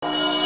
ド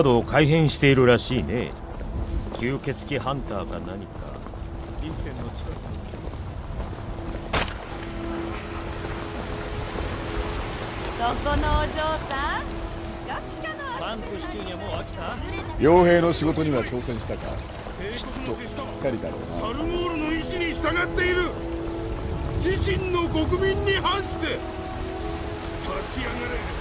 ガードを改変しているらしいね。吸血鬼ハンターか何か。リフテンの近くそこのお嬢さんパンクシチューにはもう飽きた傭兵の仕事には挑戦したか？きっとしっかりだろうな。サルモールの意志に従っている。自身の国民に反して立ち上がれ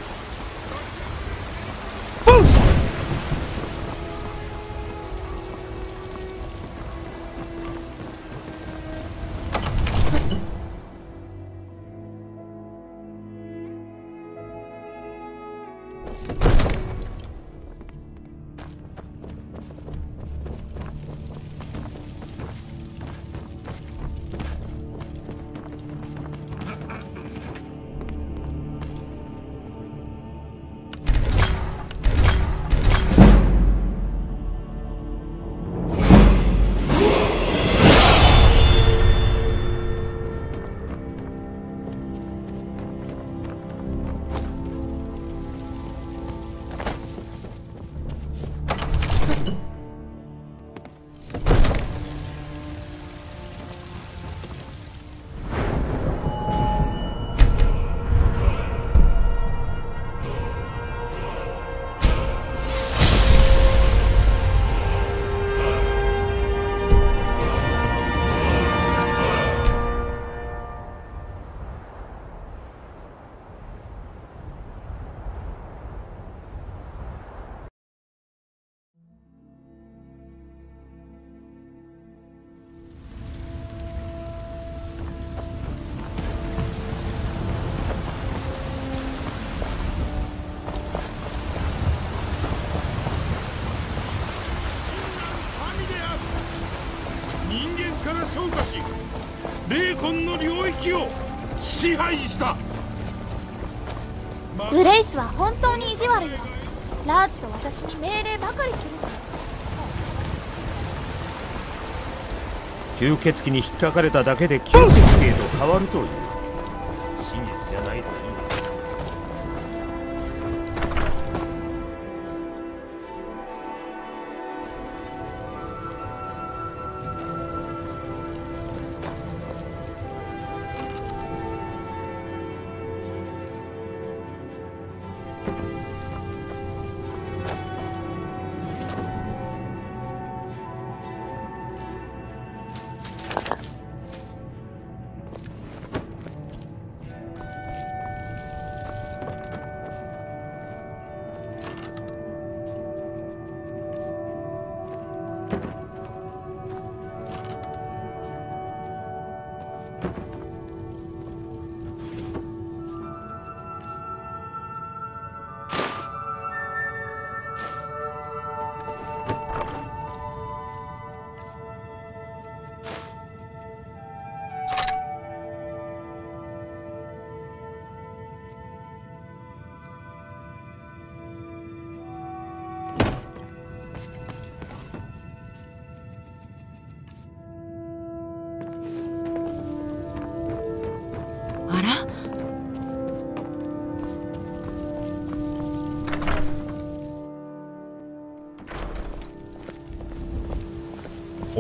配した。ブレイスは本当に意地悪よラーズと私に命令ばかりする。吸血鬼に引っかかれただけで吸血鬼へと変わるという。真実じゃないといい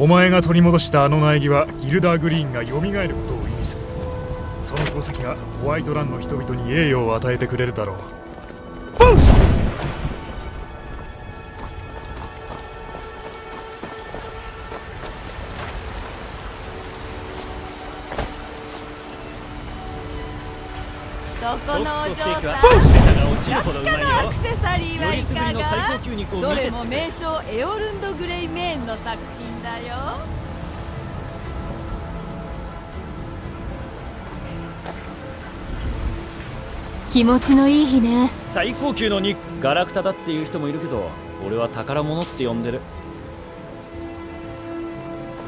お前が取り戻したあの苗木はギルダーグリーンが蘇ることを意味する。その功績がホワイトランの人々に栄誉を与えてくれるだろう。そこのお嬢さんが落ちるほどうまいよラッカのアクセサリーはいかが？どれも名称エオルンド・グレイメーンの作品。だよ。気持ちのいい日ね。最高級の肉ガラクタだっていう人もいるけど俺は宝物って呼んでる。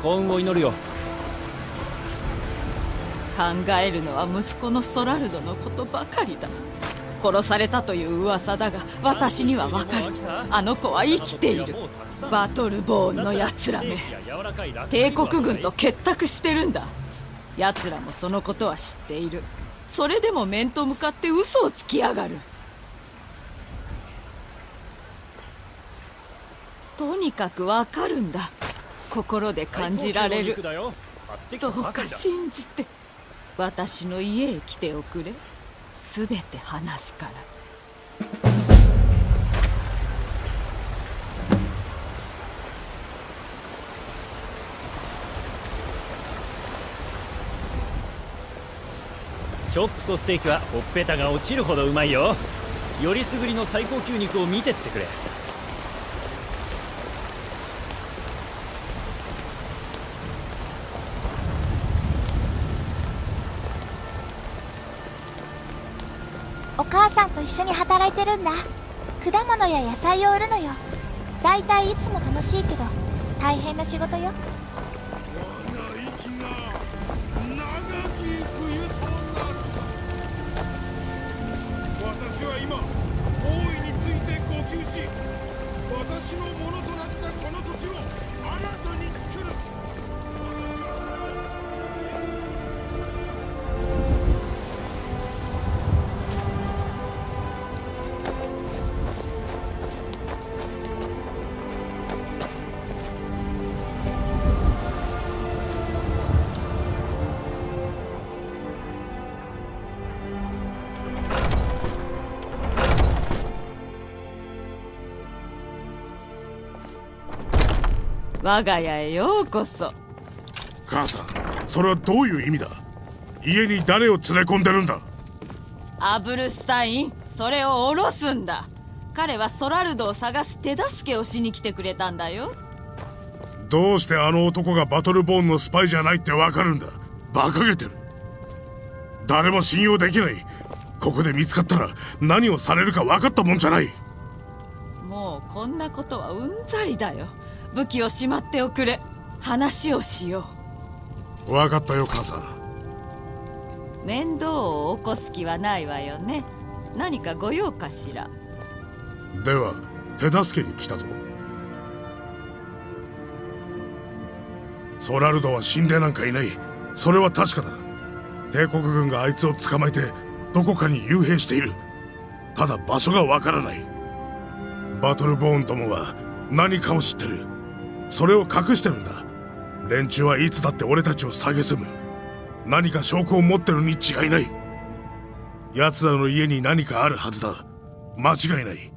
幸運を祈るよ。考えるのは息子のソラルドのことばかりだ殺されたという噂だが私にはわかる。あの子は生きている。バトルボーンのやつらめ。帝国軍と結託してるんだ。奴らもそのことは知っている。それでも面と向かって嘘をつきやがる。とにかくわかるんだ。心で感じられる。どうか信じて。私の家へ来ておくれすべて話すから。チョップとステーキはほっぺたが落ちるほどうまいよ。よりすぐりの最高級肉を見てってくれ。お母さんと一緒に働いてるんだ。果物や野菜を売るのよ。だいたいいつも楽しいけど大変な仕事よ。我が家へようこそ。母さんそれはどういう意味だ？家に誰を連れ込んでるんだ？アブルスタインそれを下ろすんだ。彼はソラルドを探す手助けをしに来てくれたんだよ。どうしてあの男がバトルボーンのスパイじゃないってわかるんだ？馬鹿げてる。誰も信用できない。ここで見つかったら何をされるか分かったもんじゃない。もうこんなことはうんざりだよ武器をしまっておくれ。話をしよ分かったよ母さん。う面倒を起こす気はないわよね。何かご用かしら。では手助けに来たぞ。ソラルドは死んでなんかいない。それは確かだ。帝国軍があいつを捕まえてどこかに幽閉している。ただ場所がわからない。バトルボーンどもは何かを知ってるそれを隠してるんだ。連中はいつだって俺たちを蔑む。何か証拠を持ってるに違いない。奴らの家に何かあるはずだ。間違いない。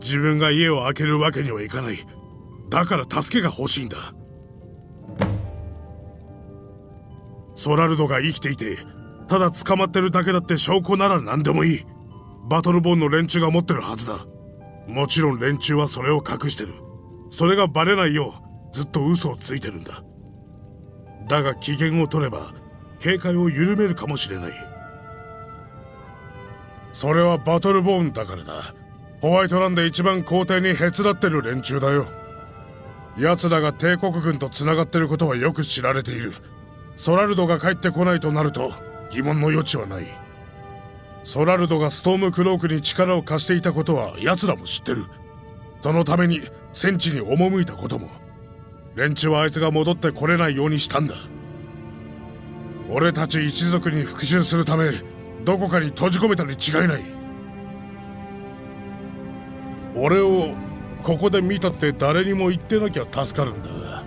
自分が家を開けるわけにはいかない。だから助けが欲しいんだ。ソラルドが生きていてただ捕まってるだけだって証拠なら何でもいい。バトルボーンの連中が持ってるはずだ。もちろん連中はそれを隠してる。それがバレないようずっと嘘をついてるんだ。だが機嫌を取れば警戒を緩めるかもしれない。それはバトルボーンだからだ。ホワイトランで一番皇帝にへつらってる連中だよ。奴らが帝国軍と繋がってることはよく知られている。ソラルドが帰ってこないとなると疑問の余地はない。ソラルドがストームクロークに力を貸していたことは奴らも知ってる。そのために戦地に赴いたことも連中はあいつが戻ってこれないようにしたんだ。俺たち一族に復讐するためどこかに閉じ込めたに違いない。俺をここで見たって誰にも言ってなきゃ助かるんだ。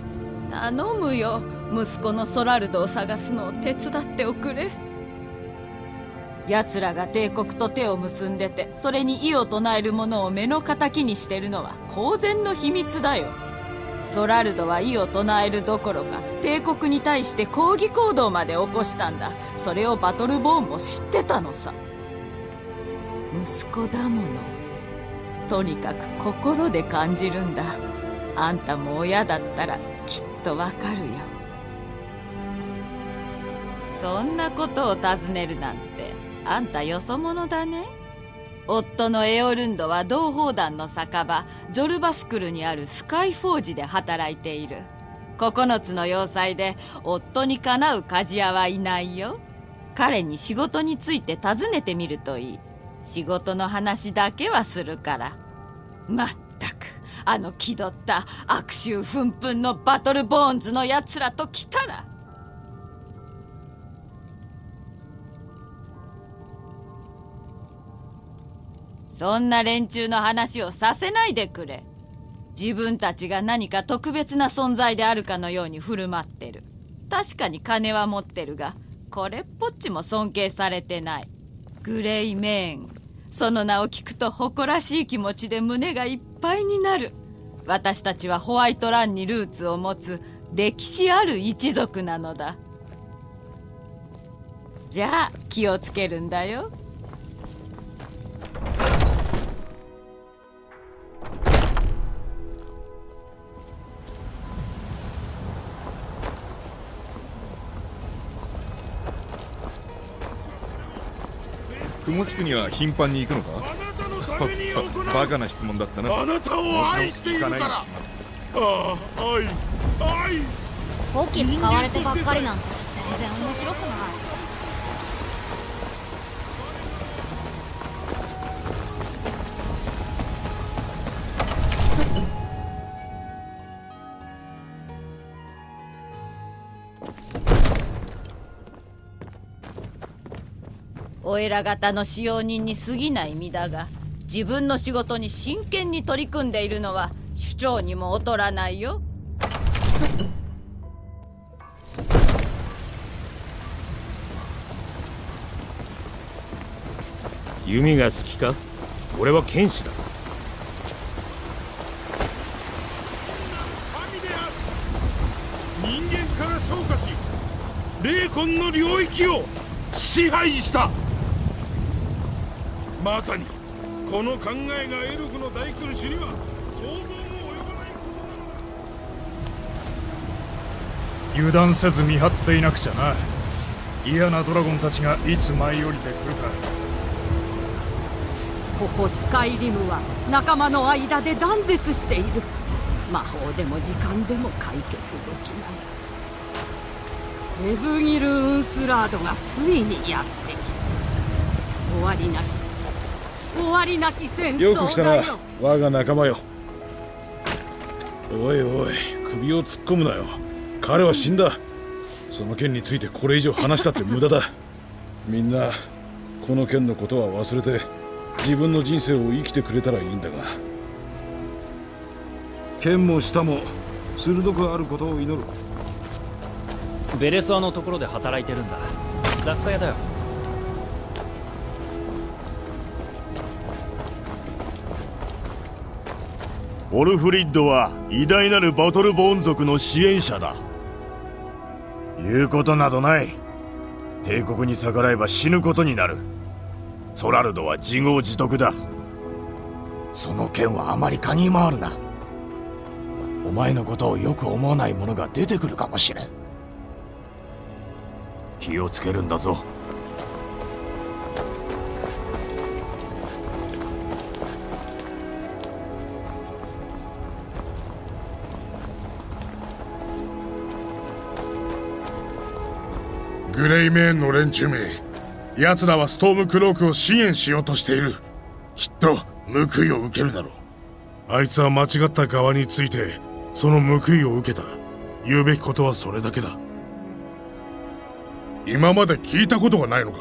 頼むよ。息子のソラルドを探すのを手伝っておくれ。奴らが帝国と手を結んでてそれに異を唱える者を目の敵にしてるのは公然の秘密だよ。ソラルドは異を唱えるどころか帝国に対して抗議行動まで起こしたんだ。それをバトルボーンも知ってたのさ。息子だもの。とにかく心で感じるんだ。あんたも親だったらきっとわかるよ。そんなことを尋ねるなんて。あんたよそ者だね。夫のエオルンドは同胞団の酒場ジョルバスクルにあるスカイフォージで働いている。9つの要塞で夫にかなう鍛冶屋はいないよ。彼に仕事について尋ねてみるといい。仕事の話だけはするから。まったくあの気取った悪臭ふんふんのバトルボーンズのやつらと来たら。そんな連中の話をさせないでくれ。自分たちが何か特別な存在であるかのように振る舞ってる。確かに金は持ってるがこれっぽっちも尊敬されてない。グレイメーン。その名を聞くと誇らしい気持ちで胸がいっぱいになる。私たちはホワイトランにルーツを持つ歴史ある一族なのだ。じゃあ気をつけるんだよ。雲地区には頻繁に行くのか？バカな質問だったな。あなたを愛しているから。ああ愛愛。武器使われてばっかりなんて全然面白くないお偉方の使用人に過ぎない身だが自分の仕事に真剣に取り組んでいるのは首長にも劣らないよ。弓が好きか？俺は剣士だ。神である。人間から昇華し霊魂の領域を支配したまさにこの考えがエルフの大君主には想像も及ばない油断せず見張っていなくちゃな。嫌なドラゴンたちがいつ舞い降りてくるか。ここスカイリムは仲間の間で断絶している。魔法でも時間でも解決できない。エブギル・ウンスラードがついにやってきた。終わりなき終わりなき戦よ。く来たな。争だよ我が仲間よ。おいおい首を突っ込むなよ。彼は死んだ。その件についてこれ以上話したって無駄だ。みんなこの件のことは忘れて自分の人生を生きてくれたらいいんだが。剣も舌も鋭くあることを祈る。ベレスアのところで働いてるんだ。雑貨屋だよオルフリッドは偉大なるバトルボーン族の支援者だ。言うことなどない。帝国に逆らえば死ぬことになる。ソラルドは自業自得だ。その件はあまり嗅ぎ回るな。お前のことをよく思わない者が出てくるかもしれん。気をつけるんだぞグレイメーンの連中め奴らはストームクロークを支援しようとしている。きっと報いを受けるだろう。あいつは間違った側についてその報いを受けた。言うべきことはそれだけだ。今まで聞いたことがないのか？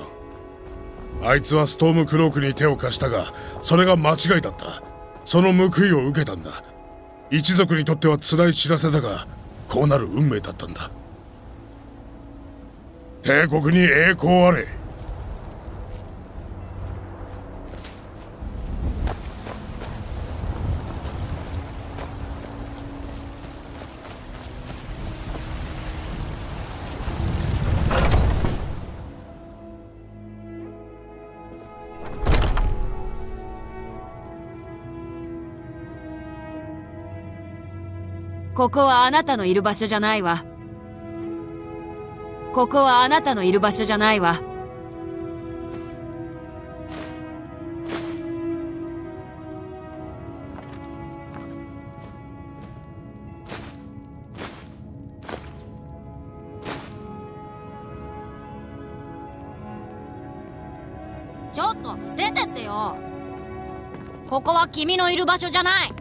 あいつはストームクロークに手を貸したがそれが間違いだった。その報いを受けたんだ。一族にとっては辛い知らせだがこうなる運命だったんだ帝国に栄光あれ。ここはあなたのいる場所じゃないわ。ここはあなたのいる場所じゃないわ。ちょっと出てってよ。ここは君のいる場所じゃない。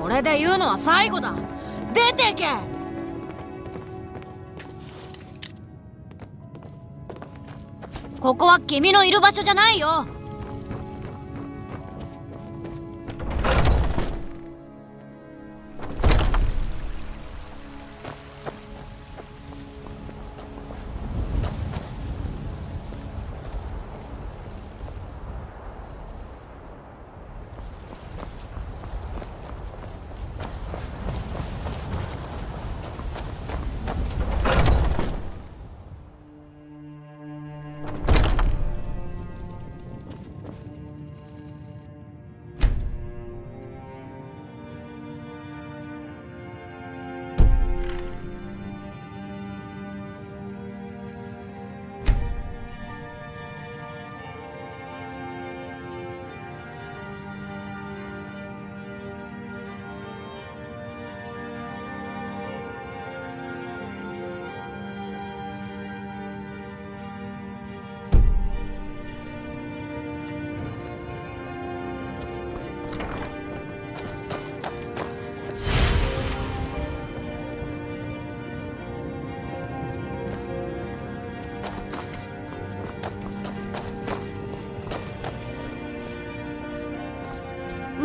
これで言うのは最後だ。出てけ！ここは君のいる場所じゃないよ。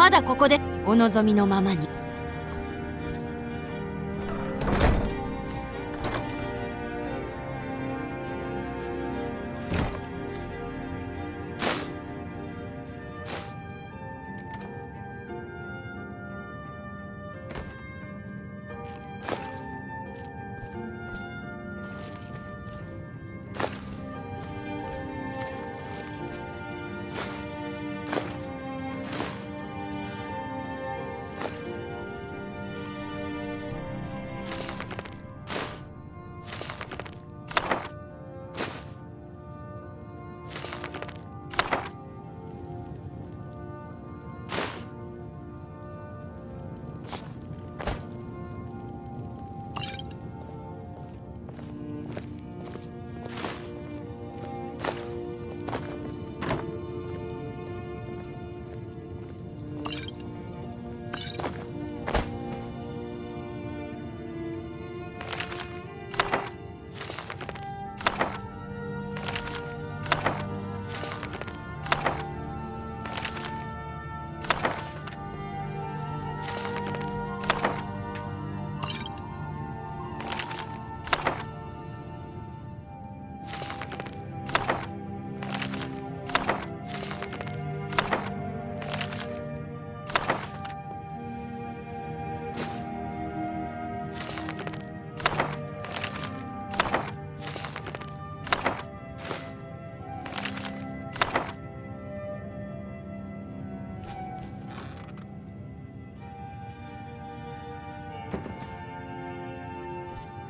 まだここでお望みのままに。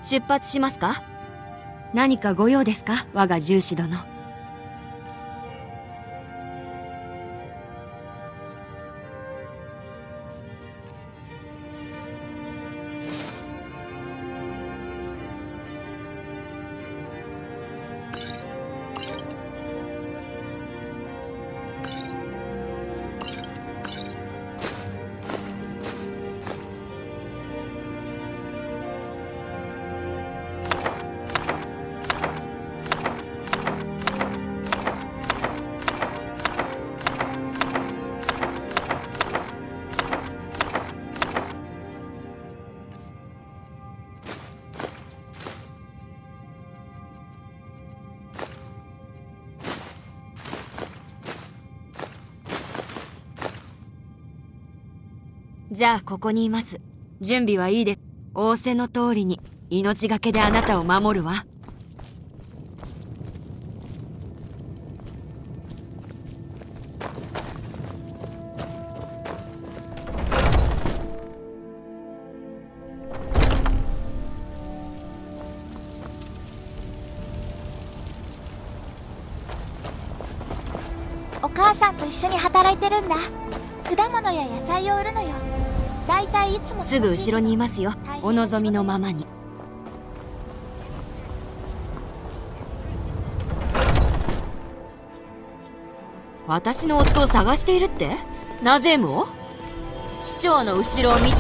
出発しますか？何かご用ですか？我が重視殿。じゃあここにいます。準備はいいです。仰せの通りに命がけであなたを守るわ。お母さんと一緒に働いてるんだ。果物や野菜を売るのよ。だいたいいつもすぐ後ろにいますよ。お望みのままに。私の夫を探しているって？ナゼムを市長の後ろを見て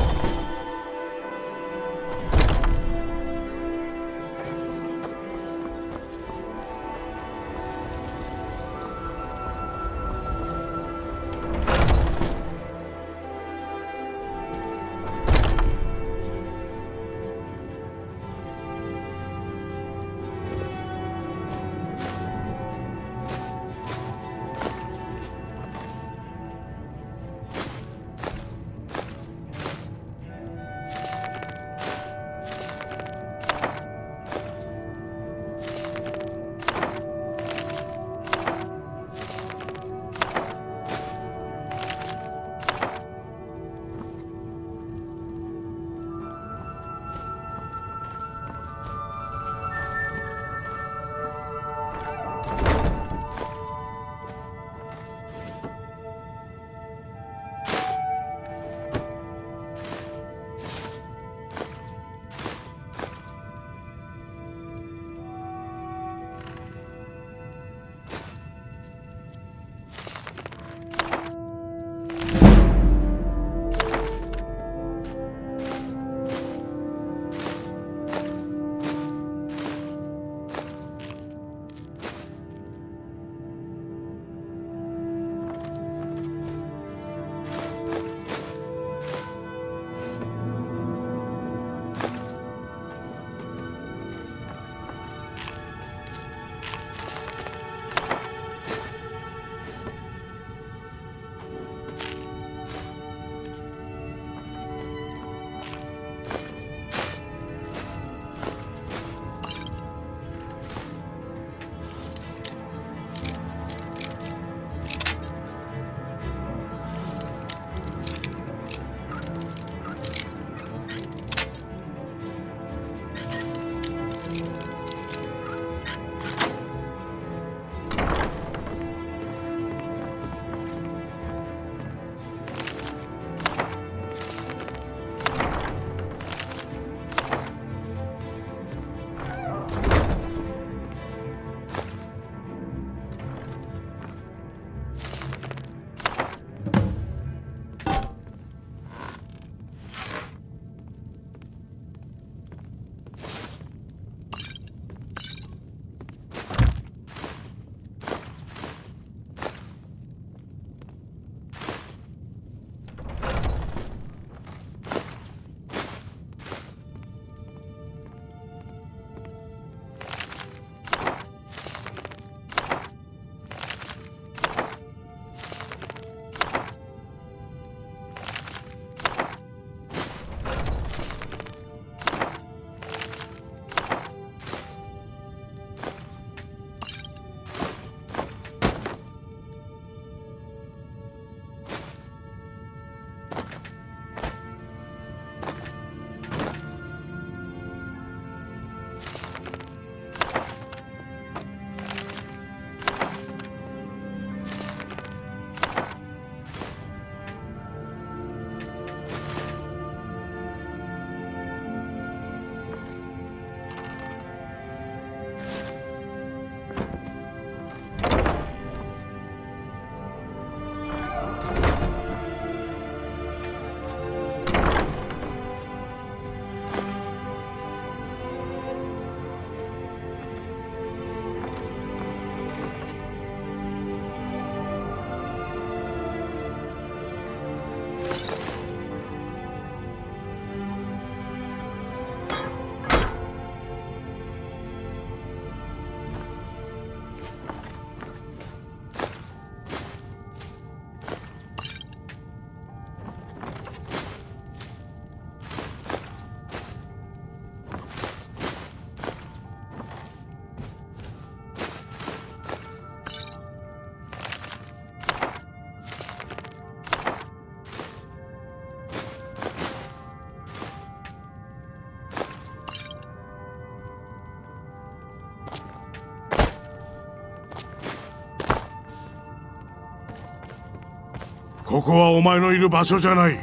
ここはお前のいる場所じゃない。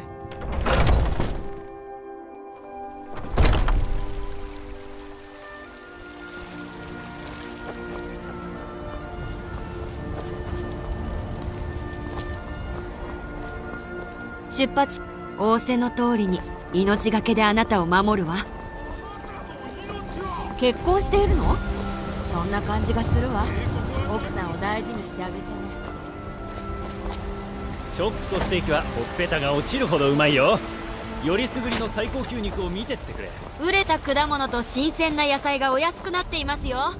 出発。仰せの通りに命がけであなたを守るわ。結婚しているの？そんな感じがするわ。奥さんを大事にしてあげてね。チョップとステーキはほっぺたが落ちるほどうまいよ。よりすぐりの最高級肉を見てってくれ。売れた果物と新鮮な野菜がお安くなっていますよ。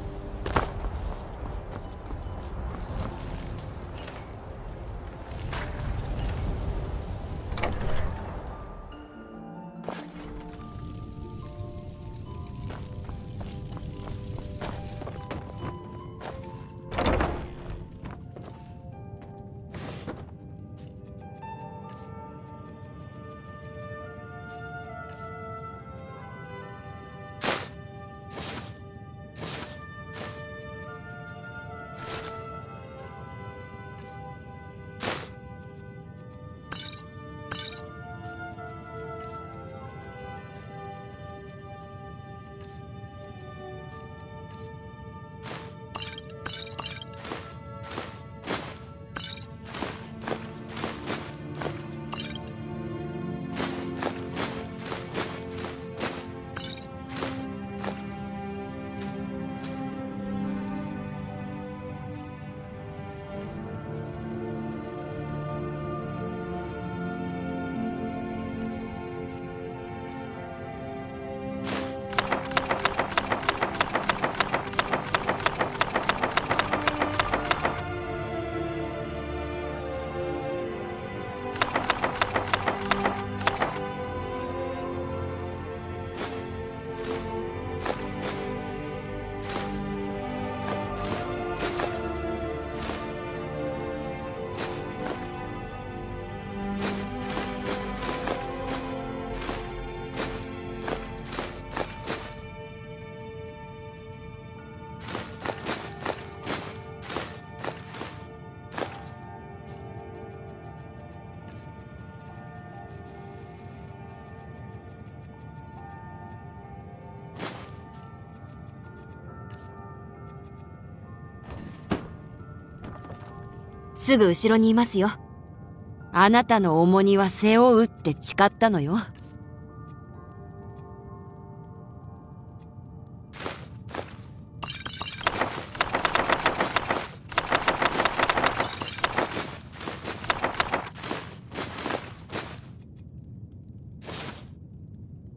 すぐ後ろにいますよ。あなたの重荷は背負うって誓ったのよ。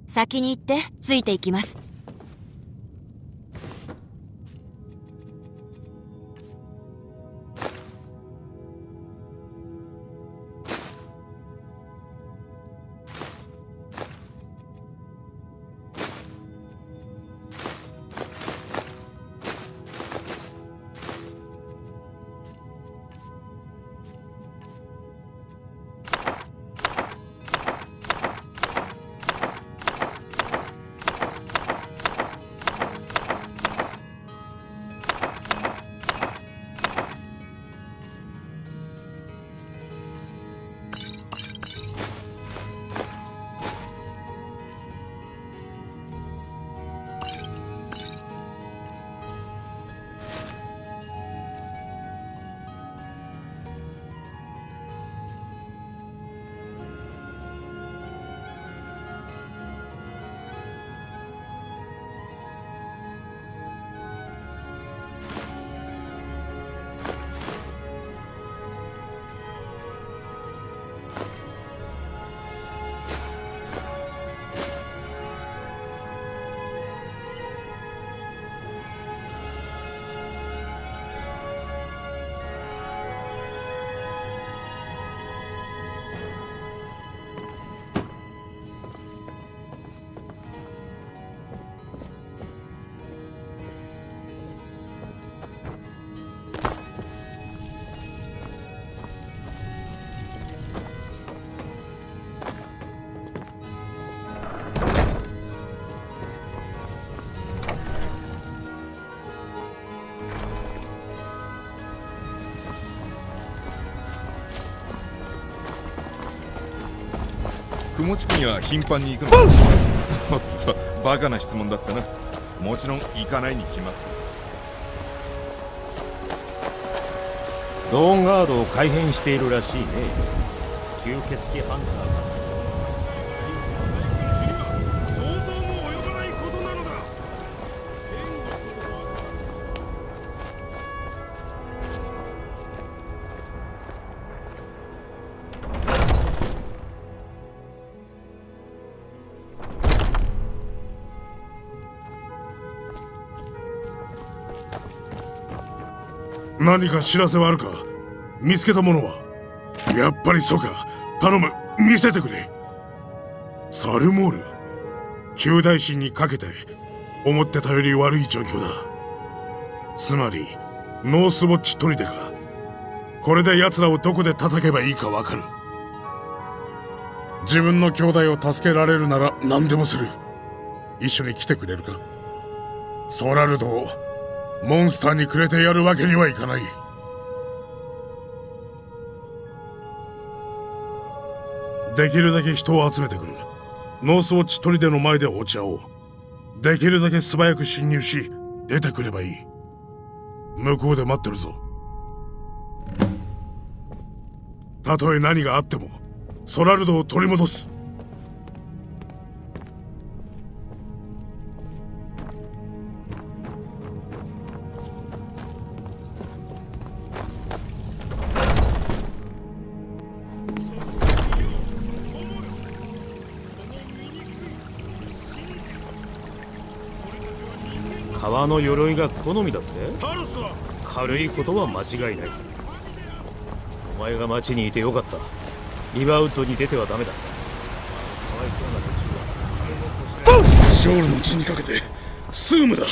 先に行ってついていきます。雲地区には頻繁に行くの。おっとバカな質問だったな。もちろん行かないに決まった。ドーンガードを改変しているらしいね。吸血鬼ハンター何か知らせはあるか？見つけたものは？やっぱりそうか。頼む。見せてくれ。サルモール。旧大神にかけて。思ってたより悪い状況だ。つまりノースウォッチ砦か。これで奴らをどこで叩けばいいかわかる。自分の兄弟を助けられるなら何でもする。一緒に来てくれるか？ソラルドを。モンスターにくれてやるわけにはいかない。できるだけ人を集めてくる。ノースウォッチ砦の前でお茶を。できるだけ素早く侵入し出てくればいい。向こうで待ってるぞ。たとえ何があってもソラルドを取り戻す。革の鎧が好みだって？軽いことは間違いない。お前が町にいてよかった。リバウッドに出てはダメだ。かわいそうな連中はショールの血にかけてスームだ